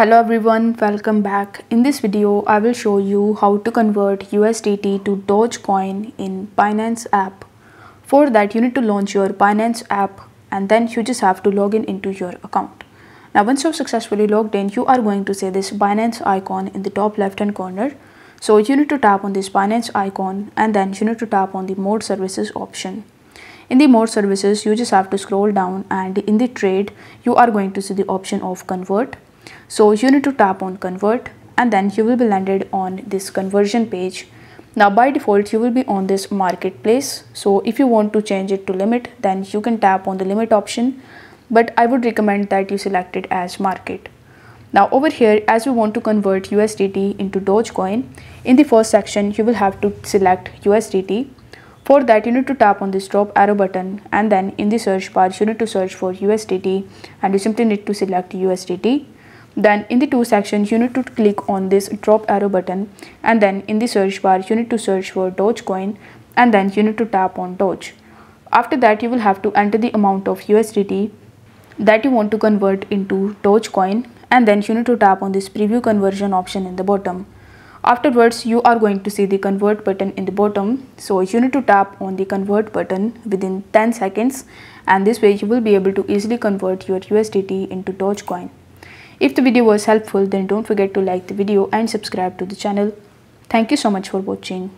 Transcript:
Hello everyone, welcome back. In this video, I will show you how to convert USDT to Dogecoin in Binance app. For that, you need to launch your Binance app and then you just have to log in into your account. Now, once you've successfully logged in, you are going to see this Binance icon in the top left hand corner. So you need to tap on this Binance icon and then you need to tap on the More Services option. In the More Services, you just have to scroll down and in the trade, you are going to see the option of Convert so you need to tap on convert and then you will be landed on this conversion page. Now by default you will be on this marketplace. So if you want to change it to limit then you can tap on the limit option but I would recommend that you select it as market. Now over here as we want to convert USDT into Dogecoin in the first section you will have to select USDT. For that you need to tap on this drop arrow button and then in the search bar you need to search for USDT and you simply need to select USDT then in the two sections you need to click on this drop arrow button and then in the search bar you need to search for Dogecoin and then you need to tap on Doge. After that you will have to enter the amount of USDT that you want to convert into Dogecoin and then you need to tap on this preview conversion option in the bottom. Afterwards you are going to see the convert button in the bottom so you need to tap on the convert button within 10 seconds and this way you will be able to easily convert your USDT into Dogecoin. If the video was helpful then don't forget to like the video and subscribe to the channel. Thank you so much for watching.